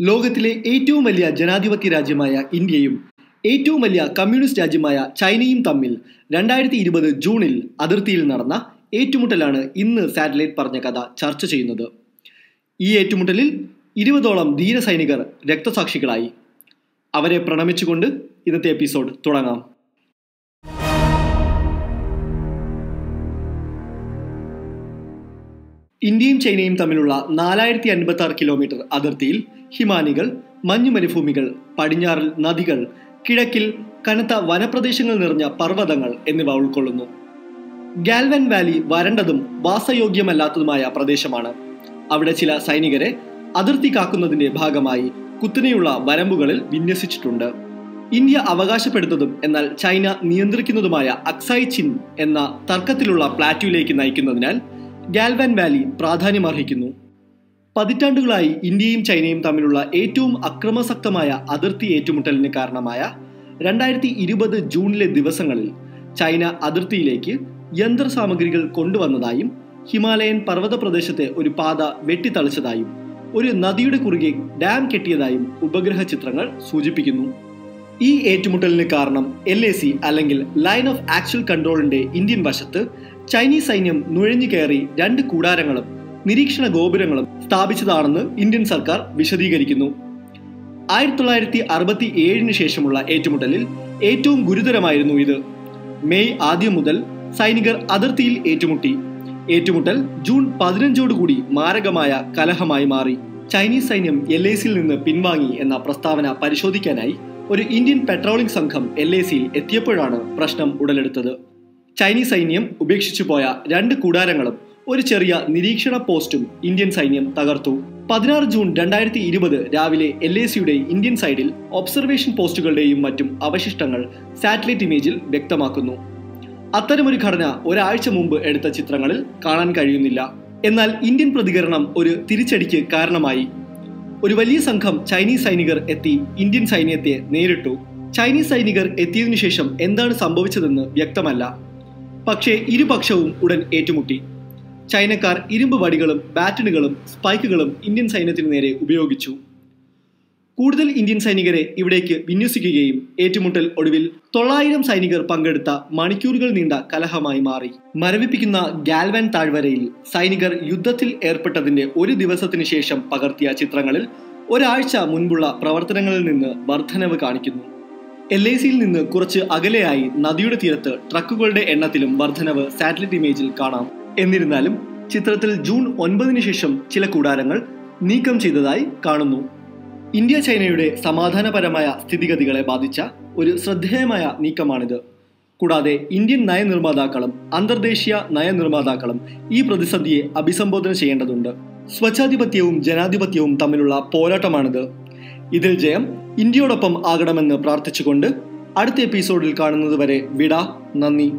ലോകത്തിലെ ഏറ്റവും വലിയ ജനാധിപത്യ രാജ്യമായ ഇന്ത്യയും ഏറ്റവും വലിയ കമ്മ്യൂണിസ്റ്റ് രാജ്യമായ ചൈനയും തമ്മിൽ രണ്ടായിരത്തി ഇരുപത് ജൂണിൽ അതിർത്തിയിൽ നടന്ന ഏറ്റുമുട്ടലാണ് ഇന്ന് സാറ്റലൈറ്റ് പറഞ്ഞ കഥ ചർച്ച ചെയ്യുന്നത്. ഈ ഏറ്റുമുട്ടലിൽ ഇരുപതോളം ധീരസൈനികർ രക്തസാക്ഷികളായി. അവരെ പ്രണമിച്ചുകൊണ്ട് ഇന്നത്തെ എപ്പിസോഡ് തുടങ്ങാം. ഇന്ത്യയും ചൈനയും തമ്മിലുള്ള നാലായിരത്തി അൻപത്തി ആറ് കിലോമീറ്റർ അതിർത്തിയിൽ ഹിമാനികൾ മഞ്ഞു മരുഭൂമികൾ പടിഞ്ഞാറിൽ നദികൾ കിഴക്കിൽ കനത്ത വനപ്രദേശങ്ങൾ നിറഞ്ഞ പർവതങ്ങൾ എന്നിവ ഉൾക്കൊള്ളുന്നു. ഗാൽവൻ വാലി വരണ്ടതും വാസയോഗ്യമല്ലാത്തതുമായ പ്രദേശമാണ്. അവിടെ ചില സൈനികരെ അതിർത്തി കാക്കുന്നതിന്റെ ഭാഗമായി കുത്തനെയുള്ള വരമ്പുകളിൽ വിന്യസിച്ചിട്ടുണ്ട്. ഇന്ത്യ അവകാശപ്പെടുന്നതും എന്നാൽ ചൈന നിയന്ത്രിക്കുന്നതുമായ അക്സൈ ചിൻ എന്ന തർക്കത്തിലുള്ള പ്ലാറ്റുവിലേക്ക് നയിക്കുന്നതിനാൽ ഗാൽവാൻ വാലി പ്രാധാന്യമർഹിക്കുന്നു പതിറ്റാണ്ടുകളായി ഇന്ത്യയും ചൈനയും തമ്മിലുള്ള ഏറ്റവും അക്രമസക്തമായ അതിർത്തി ഏറ്റുമുട്ടലിന് കാരണമായ രണ്ടായിരത്തി ഇരുപത് ജൂണിലെ ദിവസങ്ങളിൽ ചൈന അതിർത്തിയിലേക്ക് യന്ത്രസാമഗ്രികൾ കൊണ്ടുവന്നതായും ഹിമാലയൻ പർവത പ്രദേശത്തെ ഒരു പാത വെട്ടിത്തളിച്ചതായും ഒരു നദിയുടെ കുറുകെ ഡാം കെട്ടിയതായും ഉപഗ്രഹ ചിത്രങ്ങൾ സൂചിപ്പിക്കുന്നു. ഈ ഏറ്റുമുട്ടലിന് കാരണം എൽ അല്ലെങ്കിൽ ലൈൻ ഓഫ് ആക്ച്വൽ കൺട്രോളിന്റെ ഇന്ത്യൻ വശത്ത് ചൈനീസ് സൈന്യം നുഴഞ്ഞു കയറി രണ്ട് കൂടാരങ്ങളും നിരീക്ഷണ ഗോപുരങ്ങളും സ്ഥാപിച്ചതാണെന്ന് ഇന്ത്യൻ സർക്കാർ വിശദീകരിക്കുന്നു. ആയിരത്തി തൊള്ളായിരത്തി അറുപത്തി ഏഴിന് ശേഷമുള്ള ഏറ്റുമുട്ടലിൽ ഏറ്റവും ഗുരുതരമായിരുന്നു ഇത്. മെയ് ആദ്യം മുതൽ സൈനികർ അതിർത്തിയിൽ ഏറ്റുമുട്ടി. ഏറ്റുമുട്ടൽ ജൂൺ പതിനഞ്ചോടുകൂടി മാരകമായ കലഹമായി മാറി. ചൈനീസ് സൈന്യം എൽ എ സിയിൽ നിന്ന് പിൻവാങ്ങി എന്ന പ്രസ്താവന പരിശോധിക്കാനായി ഒരു ഇന്ത്യൻ പെട്രോളിംഗ് സംഘം എൽ എ സിയിൽ എത്തിയപ്പോഴാണ് പ്രശ്നം ഉടലെടുത്തത്. ചൈനീസ് സൈന്യം ഉപേക്ഷിച്ചു പോയ രണ്ട് കൂടാരങ്ങളും ഒരു ചെറിയ നിരീക്ഷണ പോസ്റ്റും ഇന്ത്യൻ സൈന്യം തകർത്തു. പതിനാറ് ജൂൺ രണ്ടായിരത്തി ഇരുപത് രാവിലെ എൽ എ സിയുടെ ഇന്ത്യൻ സൈഡിൽ ഒബ്സർവേഷൻ പോസ്റ്റുകളുടെയും മറ്റും അവശിഷ്ടങ്ങൾ സാറ്റലൈറ്റ് ഇമേജിൽ വ്യക്തമാക്കുന്നു. അത്തരമൊരു ഘടന ഒരാഴ്ച മുമ്പ് എടുത്ത ചിത്രങ്ങളിൽ കാണാൻ കഴിയുന്നില്ല. എന്നാൽ ഇന്ത്യൻ പ്രതികരണം ഒരു തിരിച്ചടിക്ക് കാരണമായി. ഒരു വലിയ സംഘം ചൈനീസ് സൈനികർ എത്തി ഇന്ത്യൻ സൈന്യത്തെ നേരിട്ടു. ചൈനീസ് സൈനികർ എത്തിയതിനു ശേഷം എന്താണ് സംഭവിച്ചതെന്ന് വ്യക്തമല്ല. പക്ഷേ ഇരുപക്ഷവും ഉടൻ ഏറ്റുമുട്ടി. ചൈനക്കാർ ഇരുമ്പ് വടികളും ബാറ്റണുകളും സ്പൈക്കുകളും ഇന്ത്യൻ സൈന്യത്തിനു നേരെ ഉപയോഗിച്ചു. കൂടുതൽ ഇന്ത്യൻ സൈനികരെ ഇവിടേക്ക് വിന്യസിക്കുകയും ഏറ്റുമുട്ടൽ ഒടുവിൽ തൊള്ളായിരം സൈനികർ പങ്കെടുത്ത മണിക്കൂറുകൾ നീണ്ട കലഹമായി മാറി. മരവിപ്പിക്കുന്ന ഗാൽവൻ താഴ്വരയിൽ സൈനികർ യുദ്ധത്തിൽ ഏർപ്പെട്ടതിന്റെ ഒരു ദിവസത്തിനു ശേഷം പകർത്തിയ ചിത്രങ്ങളിൽ ഒരാഴ്ച മുൻപുള്ള പ്രവർത്തനങ്ങളിൽ നിന്ന് വർധനവ് കാണിക്കുന്നു. എൽ ഐ സിയിൽ നിന്ന് കുറച്ച് അകലെയായി നദിയുടെ തീരത്ത് ട്രക്കുകളുടെ എണ്ണത്തിലും വർധനവ് സാറ്റലൈറ്റ് ഇമേജിൽ കാണാം. എന്നിരുന്നാലും ചിത്രത്തിൽ ജൂൺ ഒൻപതിനു ശേഷം ചില കൂടാരങ്ങൾ നീക്കം ചെയ്തതായി കാണുന്നു. ഇന്ത്യ ചൈനയുടെ സമാധാനപരമായ സ്ഥിതിഗതികളെ ബാധിച്ച ഒരു ശ്രദ്ധേയമായ നീക്കമാണിത്. കൂടാതെ ഇന്ത്യൻ നയനിർമ്മാതാക്കളും അന്തർദേശീയ നയനിർമ്മാതാക്കളും ഈ പ്രതിസന്ധിയെ അഭിസംബോധന ചെയ്യേണ്ടതുണ്ട്. സ്വച്ഛാധിപത്യവും ജനാധിപത്യവും തമ്മിലുള്ള പോരാട്ടമാണിത്. ഇതിൽ ജയം ഇന്ത്യയോടൊപ്പം ആകണമെന്ന് പ്രാർത്ഥിച്ചുകൊണ്ട് അടുത്ത എപ്പിസോഡിൽ കാണുന്നതുവരെ വിട നന്ദി.